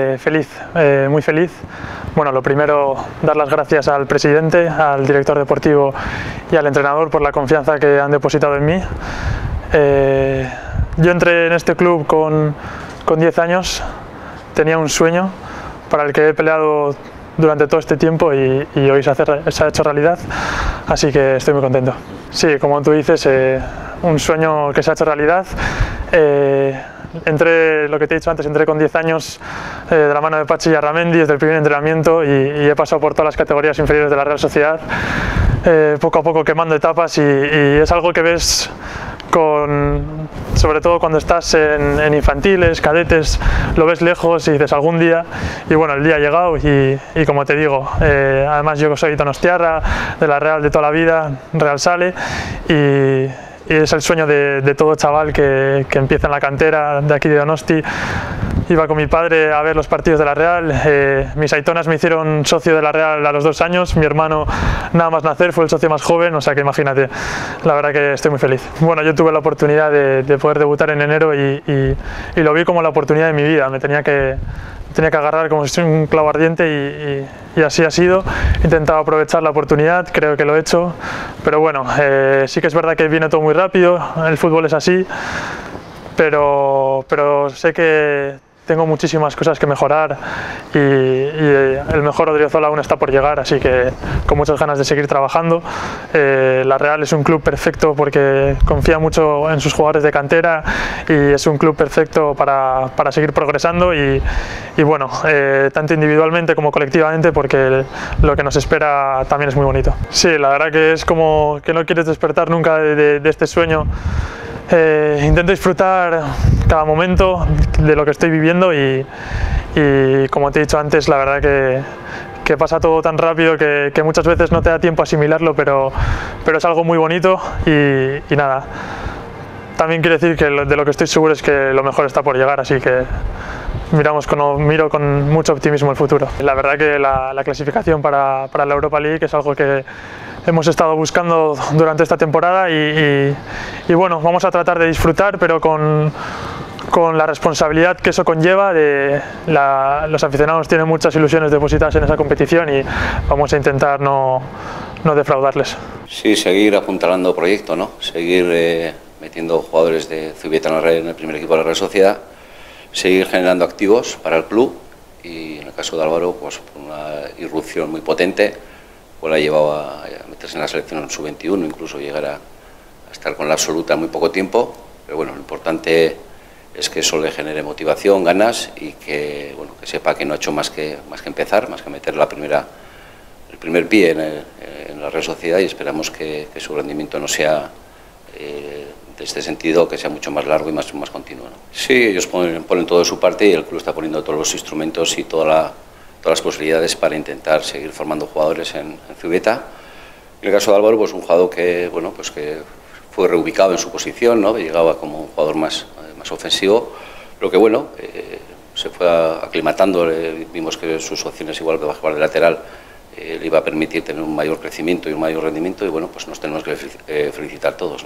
Eh, feliz, eh, muy feliz. Bueno, lo primero, dar las gracias al presidente, al director deportivo y al entrenador por la confianza que han depositado en mí. Eh, yo entré en este club con, con 10 años, tenía un sueño para el que he peleado durante todo este tiempo y, hoy se, se, ha hecho realidad, así que estoy muy contento. Sí, como tú dices, un sueño que se ha hecho realidad entré, lo que te he dicho antes, entré con 10 años eh, de la mano de Pachi y Arramendi desde el primer entrenamiento y, y, he pasado por todas las categorías inferiores de la Real Sociedad, eh, poco a poco quemando etapas y, y, es algo que ves con, sobre todo cuando estás en, en, infantiles, cadetes, lo ves lejos y dices algún día y bueno, el día ha llegado y, y como te digo, eh, además yo soy Donostiarra, de la Real de toda la vida, Real Sale y y es el sueño de, todo chaval que, que, empieza en la cantera de aquí de Donosti. Iba con mi padre a ver los partidos de la Real, eh, mis aitonas me hicieron socio de la Real a los dos años, mi hermano nada más nacer fue el socio más joven, o sea que imagínate, la verdad que estoy muy feliz. Bueno, yo tuve la oportunidad de, de poder debutar en enero y, y, y lo vi como la oportunidad de mi vida, me tenía que, tenía que agarrar como si un clavo ardiente y, y, así ha sido. He intentado aprovechar la oportunidad, creo que lo he hecho, pero bueno, eh, sí que es verdad que viene todo muy rápido, el fútbol es así, pero, pero sé que tengo muchísimas cosas que mejorar y, y, el mejor Odriozola aún está por llegar, así que con muchas ganas de seguir trabajando. Eh, la Real es un club perfecto porque confía mucho en sus jugadores de cantera y es un club perfecto para, para seguir progresando y, y bueno, eh, tanto individualmente como colectivamente porque lo que nos espera también es muy bonito. Sí, la verdad que es como que no quieres despertar nunca de, de, de este sueño eh, intento disfrutar cada momento de lo que estoy viviendo y, y, como te he dicho antes, la verdad que, que pasa todo tan rápido que, que, muchas veces no te da tiempo a asimilarlo, pero, pero es algo muy bonito y, y nada. También quiero decir que de lo que estoy seguro es que lo mejor está por llegar, así que miramos con, miro con mucho optimismo el futuro. La verdad que la, la clasificación para, para la Europa League es algo que hemos estado buscando durante esta temporada y, y, y, bueno, vamos a tratar de disfrutar, pero con, con la responsabilidad que eso conlleva. De la, los aficionados tienen muchas ilusiones depositadas en esa competición y vamos a intentar no, no defraudarles. Sí, seguir apuntalando proyecto, ¿no? seguir eh, metiendo jugadores de Zubieta en, en el primer equipo de la Real Sociedad, seguir generando activos para el club y en el caso de Álvaro, pues una irrupción muy potente pues la ha llevado a, meterse en la selección en su 21, incluso llegar a, a, estar con la absoluta en muy poco tiempo. Pero bueno, lo importante es que eso le genere motivación, ganas y que, bueno, que sepa que no ha hecho más que, más que empezar, más que meter la primera, el primer pie en, el, en la Real Sociedad y esperamos que, que su rendimiento no sea eh, de este sentido, que sea mucho más largo y más, más continuo. ¿no? Sí, ellos ponen, ponen todo de su parte y el club está poniendo todos los instrumentos y toda la todas las posibilidades para intentar seguir formando jugadores en, en. En el caso de Álvaro, pues un jugador que, bueno, pues que fue reubicado en su posición, ¿no? llegaba como un jugador más, más ofensivo, pero que bueno, eh, se fue aclimatando, eh, vimos que sus opciones igual que jugar de lateral eh, le iba a permitir tener un mayor crecimiento y un mayor rendimiento y bueno, pues nos tenemos que eh, felicitar todos.